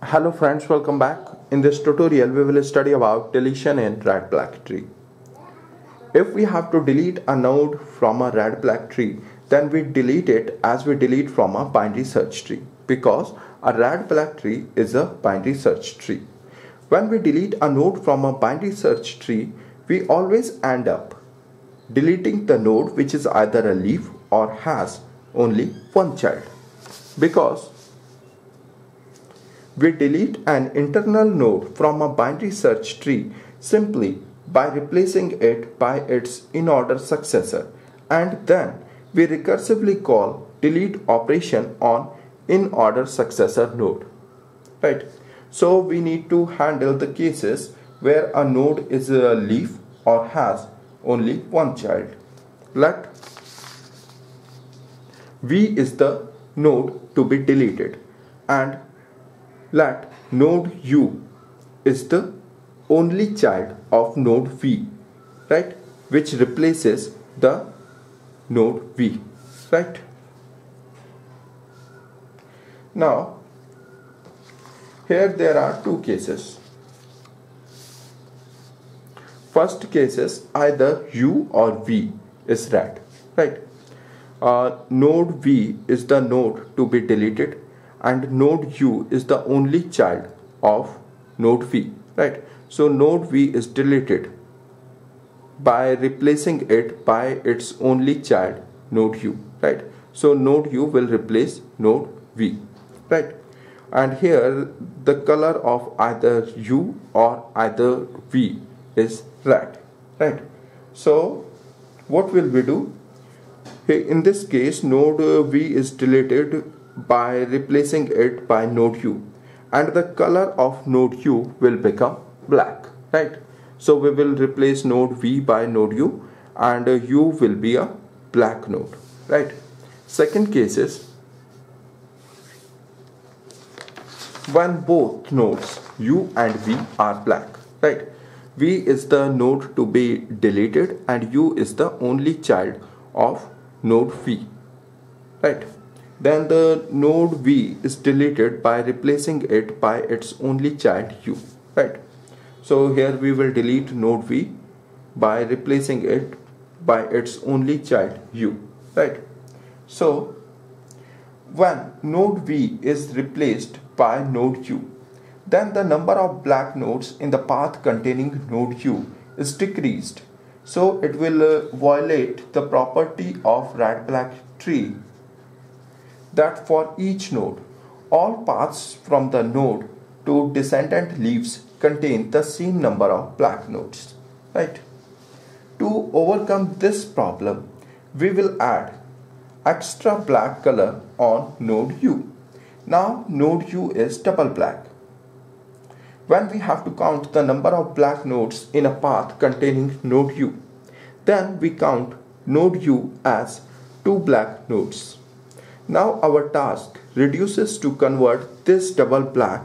Hello friends, welcome back. In this tutorial, we will study about deletion in red black tree. If we have to delete a node from a red black tree, then we delete it as we delete from a binary search tree because a red black tree is a binary search tree. When we delete a node from a binary search tree, we always end up deleting the node which is either a leaf or has only one child because we delete an internal node from a binary search tree simply by replacing it by its in-order successor and then we recursively call delete operation on in-order successor node. Right. So we need to handle the cases where a node is a leaf or has only one child. Let V is the node to be deleted and let node U is the only child of node V right? Which replaces the node V right? Now here there are two cases. First case is either U or V is red right? Uh, node V is the node to be deleted and node U is the only child of node V right? So node V is deleted by replacing it by its only child node U right? So node U will replace node V right? And here the color of either U or either V is red right? So what will we do? In this case node V is deleted by replacing it by node U. And the color of node U will become black right? So we will replace node V by node U and uh, U will be a black node right? Second case is when both nodes U and V are black right? V is the node to be deleted and U is the only child of node V right then the node V is deleted by replacing it by its only child U right? So here we will delete node V by replacing it by its only child U right? So when node V is replaced by node U then the number of black nodes in the path containing node U is decreased. So it will uh, violate the property of red black tree that for each node, all paths from the node to descendant leaves contain the same number of black nodes. Right? To overcome this problem, we will add extra black color on node U. Now node U is double black. When we have to count the number of black nodes in a path containing node U, then we count node U as two black nodes. Now our task reduces to convert this double black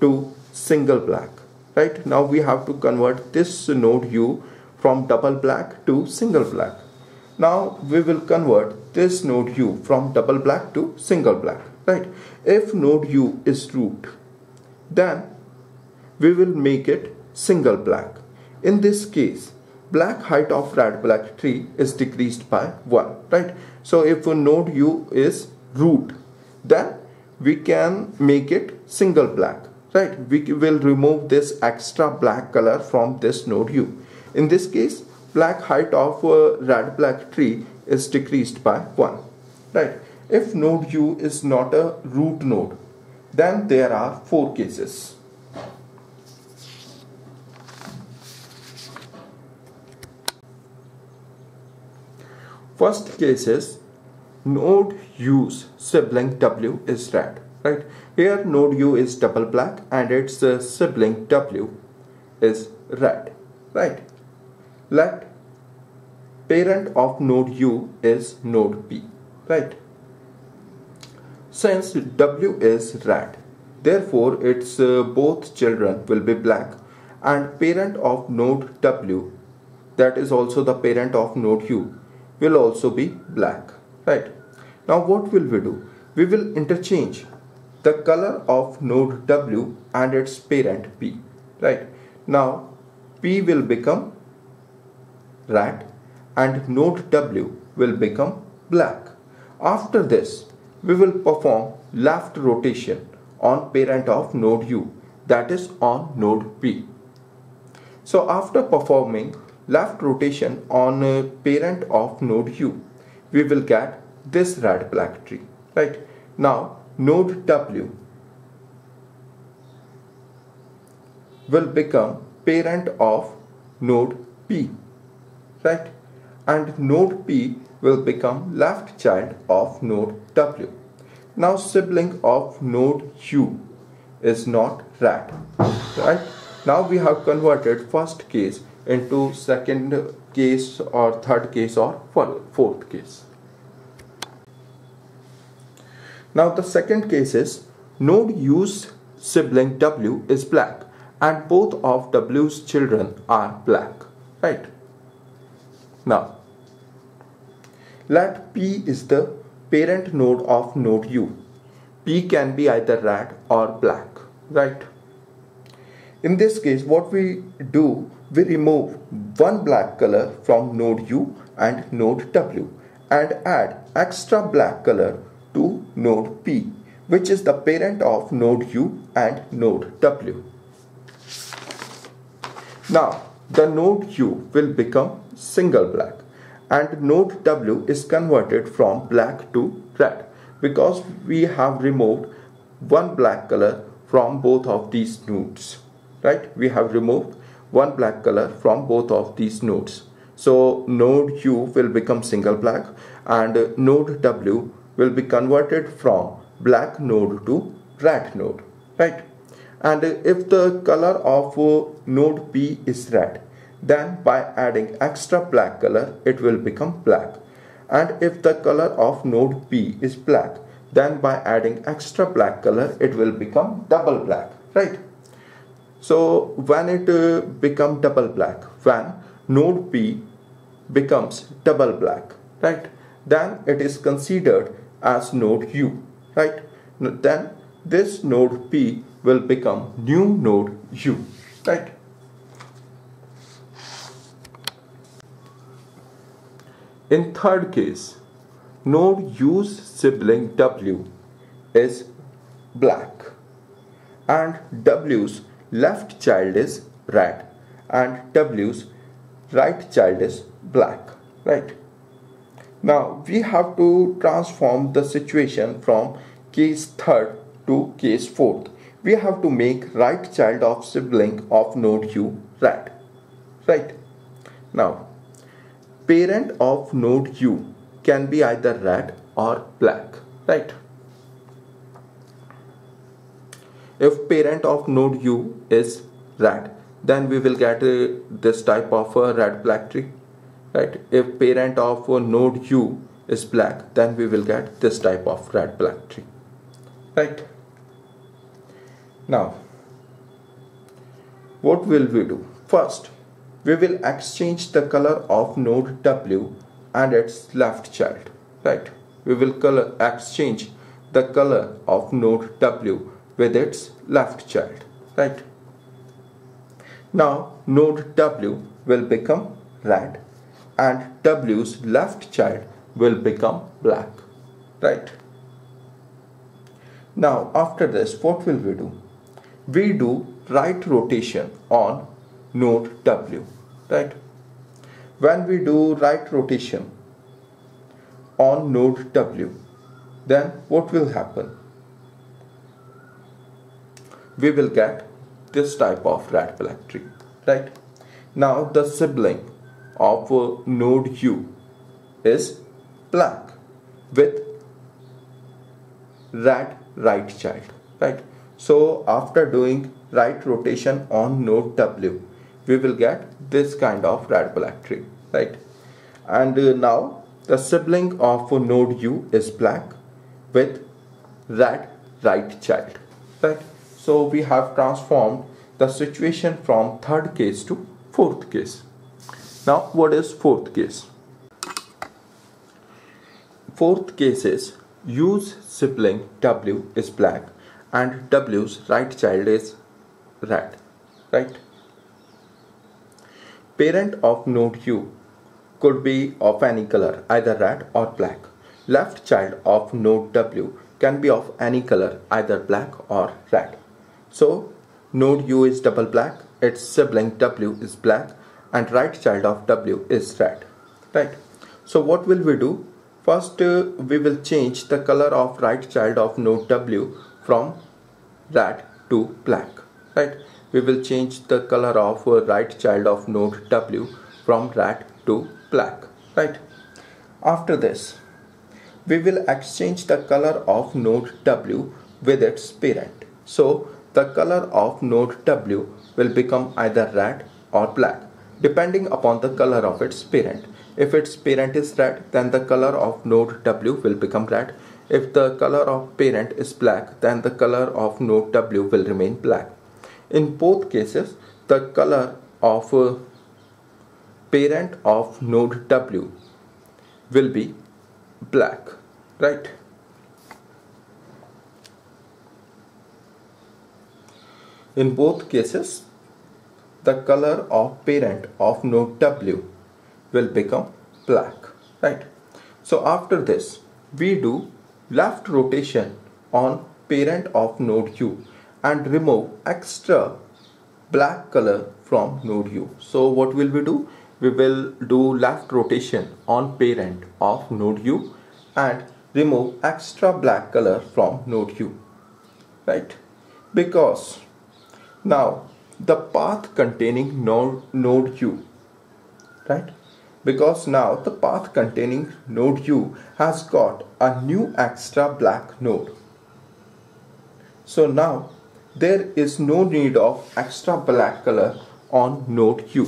to single black. Right now we have to convert this node U from double black to single black. Now we will convert this node U from double black to single black. Right. If node U is root, then we will make it single black. In this case, black height of red black tree is decreased by 1 right so if node u is root then we can make it single black right? We will remove this extra black color from this node u in this case black height of a red black tree is decreased by 1 right? If node u is not a root node then there are four cases. First case is node U's sibling W is red right? Here node U is double black and its uh, sibling W is red right? Let parent of node U is node P right? Since W is red therefore its uh, both children will be black and parent of node W that is also the parent of node U will also be black right now what will we do we will interchange the color of node W and its parent P. Right. Now P will become red and node W will become black. After this, we will perform left rotation on parent of node U that is on node P. So after performing left rotation on a parent of node U, we will get this red black tree, right? Now node W will become parent of node P, right? And node P will become left child of node W. Now sibling of node U is not rat, right? Now we have converted first case into second case or third case or fourth case. Now the second case is node U's sibling W is black and both of W's children are black, right? Now let P is the parent node of node U. P can be either red or black, right? In this case, what we do, we remove one black color from node U and node W and add extra black color to node P, which is the parent of node U and node W. Now, the node U will become single black and node W is converted from black to red because we have removed one black color from both of these nodes right we have removed one black color from both of these nodes so node U will become single black and node W will be converted from black node to red node right? And if the color of node P is red then by adding extra black color it will become black. And if the color of node P is black then by adding extra black color it will become double black right? So when it uh, become double black, when node P becomes double black, right? Then it is considered as node U, right? Then this node P will become new node U, right? In third case, node U's sibling W is black and W's left child is red and W's right child is black right now we have to transform the situation from case third to case fourth. We have to make right child of sibling of node u red right. Now parent of node u can be either red or black. Right. If parent of node u is red then we will get uh, this type of uh, red black tree right? If parent of node u is black then we will get this type of red black tree. Right? Now what will we do? First we will exchange the color of node w and its left child. Right? We will color exchange the color of node w with its left child. Right? Now node W will become red and W's left child will become black right? Now after this what will we do? We do right rotation on node W right? When we do right rotation on node W then what will happen? We will get this type of red black tree right? Now the sibling of node u is black with red right child right? So after doing right rotation on node w we will get this kind of red black tree right? And uh, now the sibling of node u is black with red right child right? So we have transformed the situation from third case to fourth case. Now what is fourth case? Fourth case is U's sibling W is black and w's right child is red, right? Parent of node u could be of any color either red or black. Left child of node w can be of any color either black or red. So node u is double black its sibling w is black and right child of w is red. Right. So what will we do? First uh, we will change the color of right child of node w from red to black. Right. We will change the color of uh, right child of node w from red to black. Right. After this we will exchange the color of node w with its parent. So the color of node w will become either red or black depending upon the color of its parent. If its parent is red then the color of node w will become red. If the color of parent is black then the color of node w will remain black. In both cases, the color of uh, parent of node W will be black, right? In both cases, the color of parent of node W will become black, right? So after this, we do left rotation on parent of node U and remove extra black color from node U. So what will we do? We will do left rotation on parent of node U and remove extra black color from node U. Right? Because now the path containing node, node U. Right? Because now the path containing node U has got a new extra black node. So now there is no need of extra black color on node U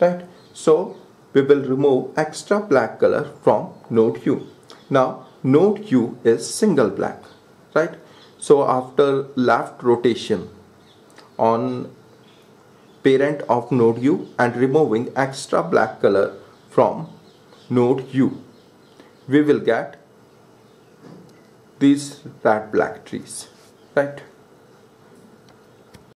right so we will remove extra black color from node U now node U is single black right so after left rotation on parent of node U and removing extra black color from node U. We will get these red black trees right